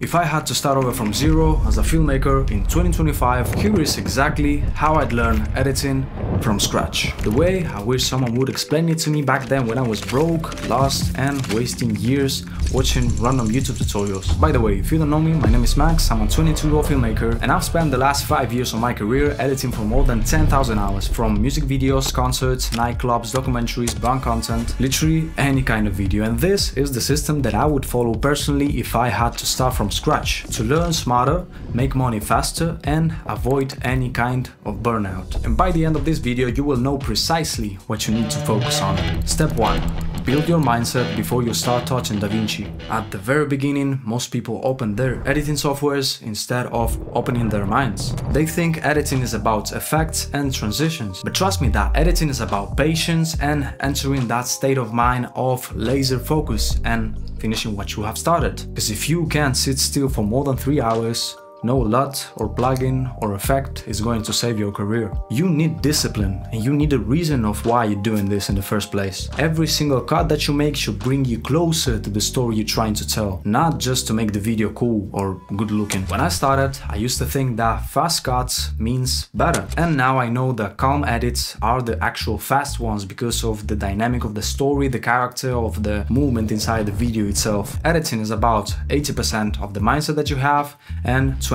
If I had to start over from zero as a filmmaker in 2025, here is exactly how I'd learn editing from scratch. The way I wish someone would explain it to me back then when I was broke, lost and wasting years watching random YouTube tutorials. By the way, if you don't know me, my name is Max, I'm a 22-year-old filmmaker and I've spent the last 5 years of my career editing for more than 10,000 hours from music videos, concerts, nightclubs, documentaries, brand content, literally any kind of video and this is the system that I would follow personally if I had to start from from scratch to learn smarter, make money faster and avoid any kind of burnout. And by the end of this video you will know precisely what you need to focus on. Step 1. Build your mindset before you start touching DaVinci. At the very beginning, most people open their editing softwares instead of opening their minds. They think editing is about effects and transitions, but trust me that editing is about patience and entering that state of mind of laser focus and finishing what you have started. Because if you can't sit still for more than 3 hours, no LUT or plugin or effect is going to save your career. You need discipline and you need a reason of why you're doing this in the first place. Every single cut that you make should bring you closer to the story you're trying to tell, not just to make the video cool or good looking. When I started, I used to think that fast cuts means better. And now I know that calm edits are the actual fast ones because of the dynamic of the story, the character, of the movement inside the video itself. Editing is about 80% of the mindset that you have and 20%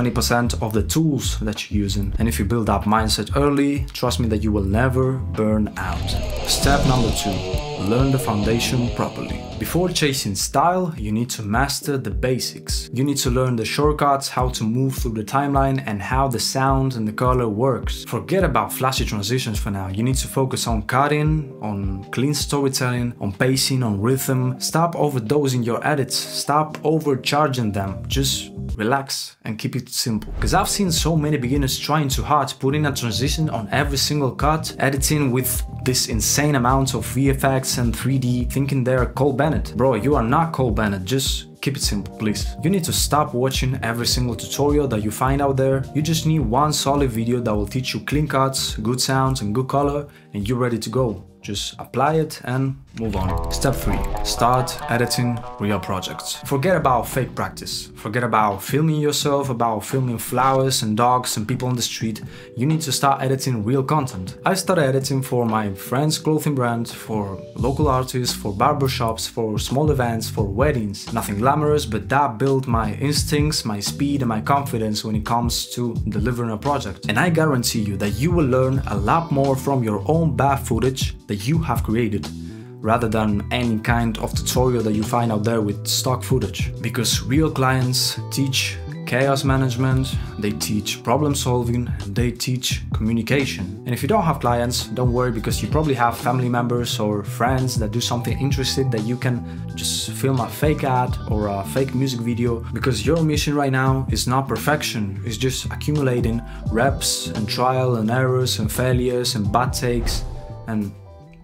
of the tools that you're using. And if you build up mindset early, trust me that you will never burn out. Step number two, learn the foundation properly. Before chasing style, you need to master the basics. You need to learn the shortcuts, how to move through the timeline and how the sound and the color works. Forget about flashy transitions for now. You need to focus on cutting, on clean storytelling, on pacing, on rhythm. Stop overdosing your edits. Stop overcharging them. Just relax and keep it simple. Because I've seen so many beginners trying too hard, putting a transition on every single cut, editing with this insane amount of VFX and 3D, thinking they're Cole Bennett. Bro, you are not Cole Bennett, just keep it simple, please. You need to stop watching every single tutorial that you find out there. You just need one solid video that will teach you clean cuts, good sounds and good color and you're ready to go. Just apply it and move on. Step 3. Start editing real projects. Forget about fake practice. Forget about filming yourself, about filming flowers and dogs and people on the street. You need to start editing real content. I started editing for my friend's clothing brand, for local artists, for barbershops, for small events, for weddings. Nothing glamorous, but that built my instincts, my speed and my confidence when it comes to delivering a project. And I guarantee you that you will learn a lot more from your own bad footage that you have created rather than any kind of tutorial that you find out there with stock footage. Because real clients teach chaos management, they teach problem solving, they teach communication. And if you don't have clients, don't worry because you probably have family members or friends that do something interesting that you can just film a fake ad or a fake music video because your mission right now is not perfection, it's just accumulating reps and trial and errors and failures and bad takes and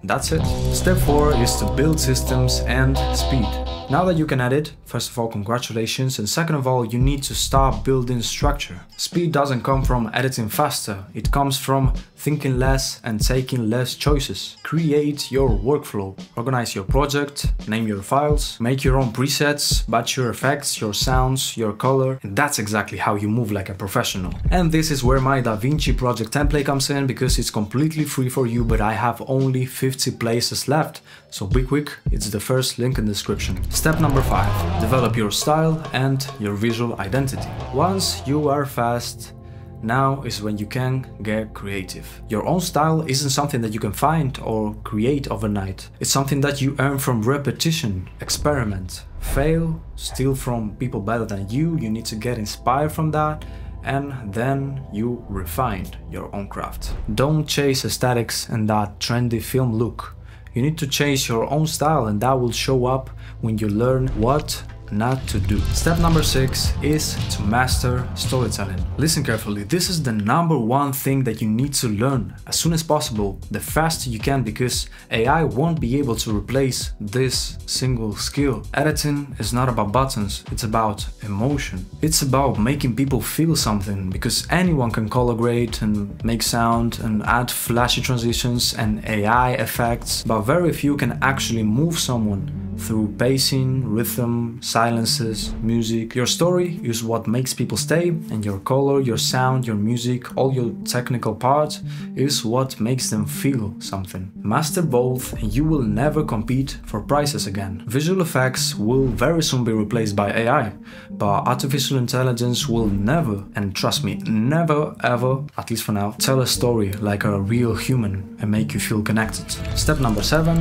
that's it. Step 4 is to build systems and speed. Now that you can edit, first of all congratulations and second of all you need to start building structure. Speed doesn't come from editing faster, it comes from thinking less and taking less choices. Create your workflow, organize your project, name your files, make your own presets, batch your effects, your sounds, your color, and that's exactly how you move like a professional. And this is where my DaVinci project template comes in because it's completely free for you but I have only 50 places left, so be quick, it's the first link in the description. Step number 5. Develop your style and your visual identity. Once you are fast, now is when you can get creative. Your own style isn't something that you can find or create overnight. It's something that you earn from repetition, experiment, fail, steal from people better than you, you need to get inspired from that and then you refine your own craft. Don't chase aesthetics and that trendy film look. You need to chase your own style and that will show up when you learn what not to do. Step number six is to master storytelling. Listen carefully, this is the number one thing that you need to learn as soon as possible, the faster you can because AI won't be able to replace this single skill. Editing is not about buttons, it's about emotion. It's about making people feel something because anyone can color grade and make sound and add flashy transitions and AI effects, but very few can actually move someone through pacing, rhythm, silences, music. Your story is what makes people stay, and your color, your sound, your music, all your technical part is what makes them feel something. Master both, and you will never compete for prizes again. Visual effects will very soon be replaced by AI, but artificial intelligence will never, and trust me, never ever, at least for now, tell a story like a real human and make you feel connected. Step number 7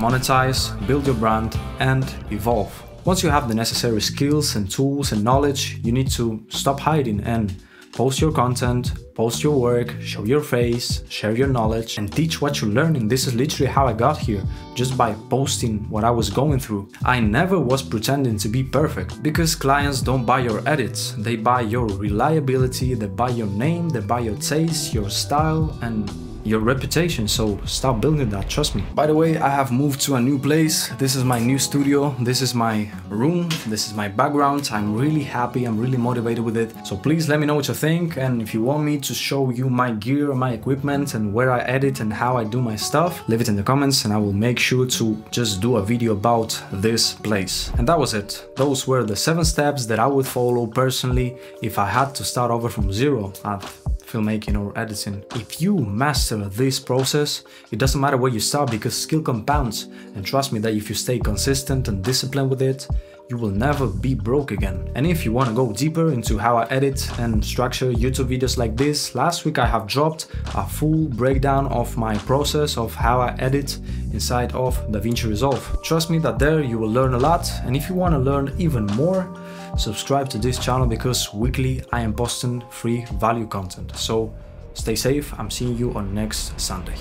monetize, build your brand, and evolve. Once you have the necessary skills and tools and knowledge, you need to stop hiding and post your content, post your work, show your face, share your knowledge, and teach what you're learning. This is literally how I got here, just by posting what I was going through. I never was pretending to be perfect, because clients don't buy your edits, they buy your reliability, they buy your name, they buy your taste, your style, and your reputation so start building that trust me. By the way i have moved to a new place. This is my new studio. This is my room. This is my background. I'm really happy. I'm really motivated with it. So please let me know what you think. And if you want me to show you my gear my equipment and where i edit and how i do my stuff leave it in the comments and i will make sure to just do a video about this place. And that was it. Those were the seven steps that i would follow personally if i had to start over from zero. At filmmaking or editing. If you master this process, it doesn't matter where you start because skill compounds and trust me that if you stay consistent and disciplined with it, you will never be broke again. And if you want to go deeper into how I edit and structure YouTube videos like this, last week I have dropped a full breakdown of my process of how I edit inside of DaVinci Resolve. Trust me that there you will learn a lot and if you want to learn even more, subscribe to this channel because weekly I am posting free value content. So stay safe, I'm seeing you on next Sunday.